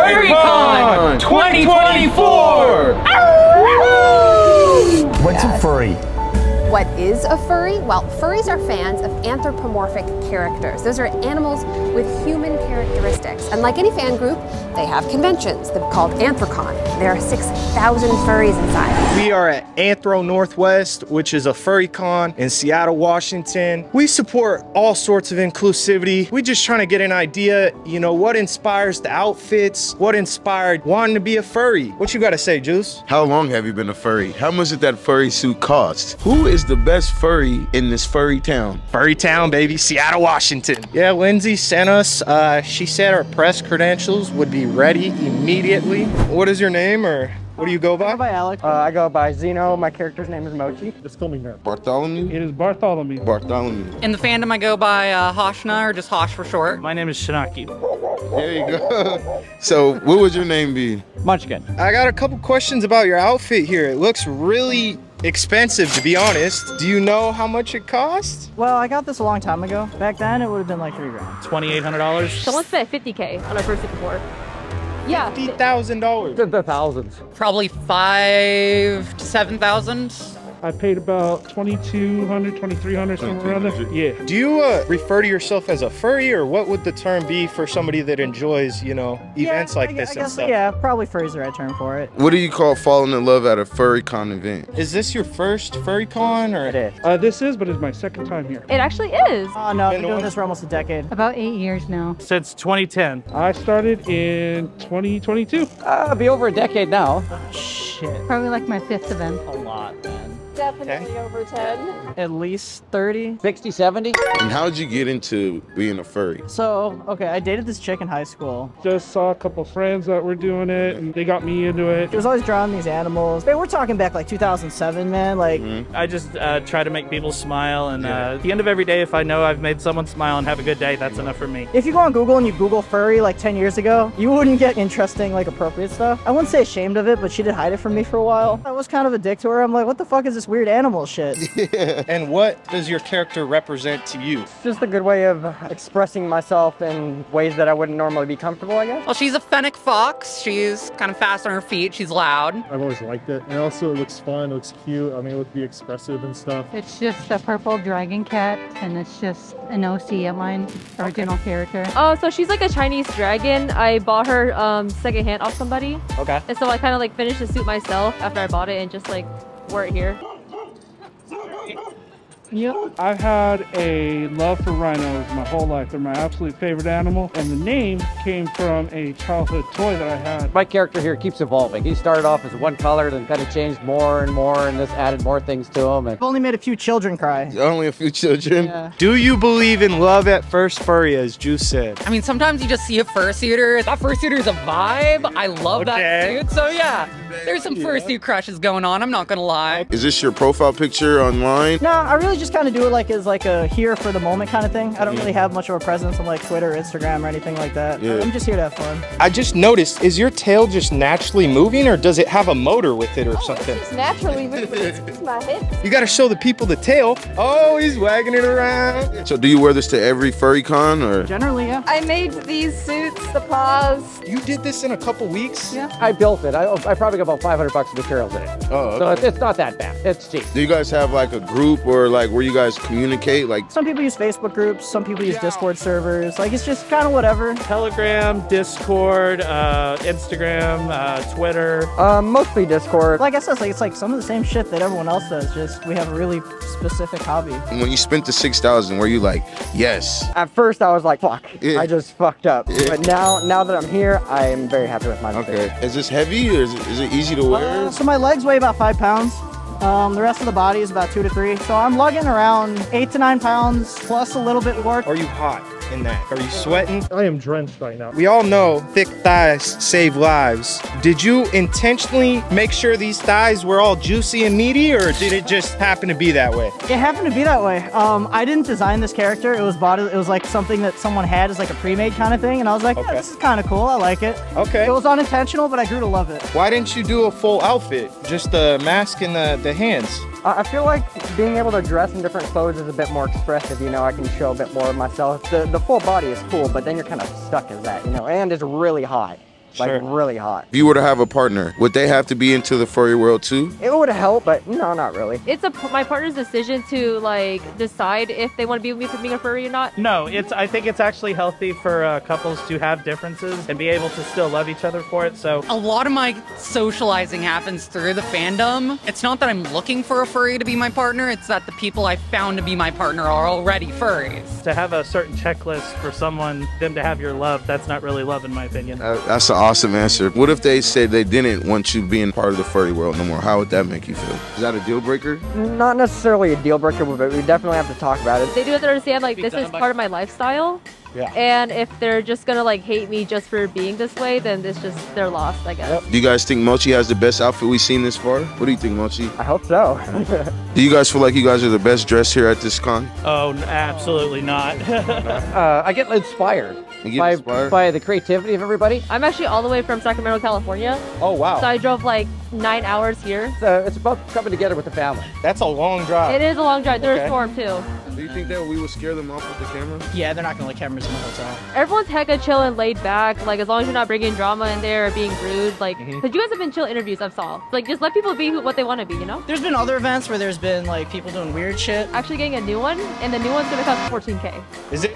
FurryCon 2024! What's a furry? What is a furry? Well, furries are fans of anthropomorphic characters. Those are animals with human characteristics. And like any fan group, they have conventions They're called Anthrocon. There are 6,000 furries inside. We are at Anthro Northwest, which is a furry con in Seattle, Washington. We support all sorts of inclusivity. We're just trying to get an idea, you know, what inspires the outfits, what inspired wanting to be a furry. What you got to say, Juice? How long have you been a furry? How much did that furry suit cost? Who is the best furry in this furry town? Furry town, baby, Seattle, Washington. Yeah, Lindsay sent us. Uh, she said our press credentials would be ready immediately. What is your name or what do you go by? I go by Alex. Uh, I go by Zeno. My character's name is Mochi. Just call me Nerd. Bartholomew? It is Bartholomew. Bartholomew. In the fandom, I go by uh, Hoshna, or just Hosh for short. My name is Shinaki. There you go. so, what would your name be? Munchkin. I got a couple questions about your outfit here. It looks really expensive, to be honest. Do you know how much it costs? Well, I got this a long time ago. Back then, it would have been like three grand. $2,800. Someone spent 50k on our first before. Yeah. Fifty thousand dollars. The thousands. Probably five to seven thousand. I paid about 2200 2300 somewhere around there. Yeah. Do you uh, refer to yourself as a furry, or what would the term be for somebody that enjoys, you know, events yeah, like I, this I and guess, stuff? Yeah, probably furry's the right term for it. What do you call falling in love at a furry con event? Is this your first furry con, or It is. Uh, this is, but it's my second time here. It actually is. Oh no, I've Been been doing on- this for almost a decade. About eight years now. Since 2010. I started in 2022. Uh, be over a decade now. Shit. Probably like my fifth event. A lot, man. Definitely over 10. At least 30. 60, 70? And how did you get into being a furry? So, okay, I dated this chick in high school. Just saw a couple friends that were doing it, and they got me into it. She was always drawing these animals. Man, we're talking back like 2007, man. Like, I just uh, try to make people smile, and uh, at the end of every day, if I know I've made someone smile and have a good day, that's enough for me. if you go on Google and you Google furry like 10 years ago, you wouldn't get interesting, like appropriate stuff. I wouldn't say ashamed of it, but she did hide it from me for a while. I was kind of a dick to her. I'm like, what the fuck is this weird animal shit? Yeah. and what does your character represent to you? Just a good way of expressing myself in ways that I wouldn't normally be comfortable, I guess. Well, she's a fennec fox. She's kind of fast on her feet. She's loud. I've always liked it. And also, it looks fun, it looks cute. I mean, it would be expressive and stuff. It's just a purple dragon cat, and it's just an OC of mine, original character. Oh, so she's like a Chinese dragon. I bought her um, secondhand off somebody. Okay. And so I kind of like finished the suit myself after I bought it and just like wore it here. Yep. I've had a love for rhinos my whole life. They're my absolute favorite animal. And the name came from a childhood toy that I had. My character here keeps evolving. He started off as one color, then kind of changed more and more, and this added more things to him. And I've only made a few children cry. Only a few children. Yeah. Do you believe in love at first furry, as Juice said? I mean, sometimes you just see a fursuiter. That fursuiter is a vibe. I love that Okay. suit. So yeah, there's some fursuit crushes going on. I'm not gonna lie. Is this your profile picture online? No, I really just kind of do it like as like a here for the moment kind of thing. I don't really have much of a presence on like Twitter, or Instagram, or anything like that. Yeah. I'm just here to have fun. I just noticed, is your tail just naturally moving, or does it have a motor with it or oh, something? It's naturally moving. It's my hips. You gotta show the people the tail. Oh, he's wagging it around. So, do you wear this to every furry con or? Generally, yeah. I made these suits, the paws. You did this in a couple weeks? Yeah. I built it. I, I probably got about 500 bucks of materials in it. Oh, So okay. it's, it's not that bad. It's cheap. Do you guys have like a group or like where you guys communicate? Like, Some people use Facebook groups. Some people use Discord servers. Like it's just kind of whatever. Telegram, Discord, uh, Instagram, uh, Twitter. Um, mostly Discord. Like I said, it's like it's like some of the same shit that everyone else does. Just we have a really specific hobby. when you spent the six thousand, were you like, yes? At first, I was like, "Fuck, Yeah. I just fucked up." Yeah. But now, now that I'm here, I am very happy with my Okay. Is this heavy or is it, is it easy to wear? Uh, so my legs weigh about five pounds. Um, the rest of the body is about two to three. So I'm lugging around eight to nine pounds plus a little bit more. Are you hot in that? Are you sweating? I am drenched right now. We all know thick thighs save lives. Did you intentionally make sure these thighs were all juicy and meaty, or did it just happen to be that way? It happened to be that way. Um, I didn't design this character. It was bought. It was like something that someone had as like a pre-made kind of thing, and I was like, yeah, Okay. this is kind of cool. I like it. Okay. It was unintentional, but I grew to love it. Why didn't you do a full outfit? Just the mask and the, the hands? I feel like being able to dress in different clothes is a bit more expressive. You know, I can show a bit more of myself. The the full body is cool, but then you're kind of stuck as that. You know, and it's really hot. Like Sure. really hot. If you were to have a partner, would they have to be into the furry world too? It would help, but no, not really. It's a my partner's decision to like decide if they want to be with me for being a furry or not. No, it's. I think it's actually healthy for uh, couples to have differences and be able to still love each other for it. So A lot of my socializing happens through the fandom. It's not that I'm looking for a furry to be my partner, it's that the people I found to be my partner are already furries. to have a certain checklist for someone, them to have your love, that's not really love in my opinion. Uh, that's an awesome answer. What if they said they didn't want you being part of the furry world no more? How would that make you feel? Is that a deal breaker? Not necessarily a deal breaker, but we definitely have to talk about it. They do have to understand like this is part of my lifestyle. Yeah. And if they're just gonna like hate me just for being this way, then it's just they're lost, I guess. Do you guys think Mochi has the best outfit we've seen this far? What do you think, Mochi? I hope so. Do you guys feel like you guys are the best dressed here at this con? Oh, absolutely not. Uh, I get inspired, You get by, inspired? by the creativity of everybody. I'm actually all the way from Sacramento, California. Oh wow, So I drove like nine hours here. So it's about coming together with the family. that's a long drive. It is a long drive. There's Okay. a storm too. Do you think that we would scare them off with the camera? Yeah, they're not gonna let cameras in the hotel. Everyone's hecka chill and laid back. Like as long as you're not bringing drama in there or being rude. Like, Mm-hmm. cause you guys have been chill interviews I've saw. Like just let people be who, what they want to be. You know. There's been other events where there's been like people doing weird shit. Actually getting a new one, and the new one's gonna cost 14k. Is it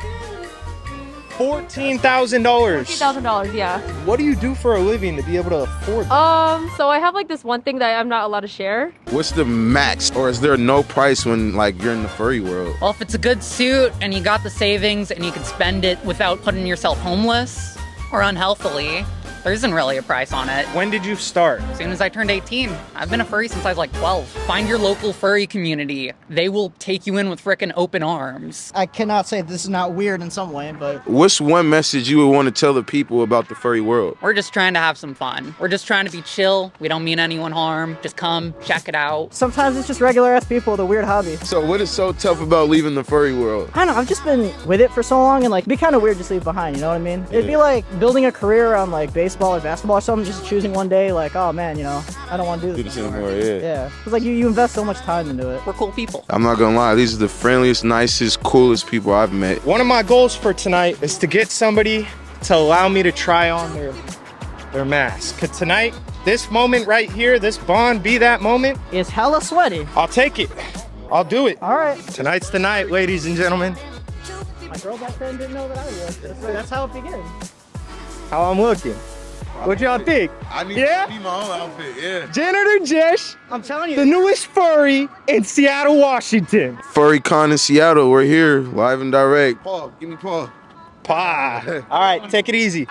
fourteen thousand dollars? thousand dollars. Yeah. What do you do for a living to be able to afford? that? Um. So I have like this one thing that I'm not allowed to share. What's the max? Or is there no price when like you're in the furry world? Well, if it's a good suit and you got the savings and you can spend it without putting yourself homeless or unhealthily, there isn't really a price on it. When did you start? As soon as I turned 18, I've been a furry since I was like 12. Find your local furry community. They will take you in with frickin' open arms. I cannot say this is not weird in some way, but What's one message you would want to tell the people about the furry world? We're just trying to have some fun. We're just trying to be chill. We don't mean anyone harm. Just come, check it out. Sometimes it's just regular ass people with a weird hobby. So what is so tough about leaving the furry world? I don't know, I've just been with it for so long and like it'd be kind of weird to leave behind, you know what I mean? It'd be like building a career on like baseball or basketball or something, just choosing one day like, oh man, you know, I don't want to do Do this. this anymore. anymore, yeah. Yeah. It's like you, you invest so much time into it. We're cool people. I'm not gonna lie, these are the friendliest, nicest, coolest people I've met. One of my goals for tonight is to get somebody to allow me to try on their their mask. Cause tonight, this moment right here, this bond be that moment, It's hella sweaty. I'll take it. I'll do it. All right. Tonight's the night, ladies and gentlemen. My girl back then didn't know that I was. That's, that's how it begins. How I'm looking. What y'all think? I need Yeah? to be my own outfit, yeah. Janitor Jesh, I'm telling you. the newest furry in Seattle, Washington. Furry Con in Seattle, we're here, live and direct. Paul, give me Paul. Pa. All right, take it easy.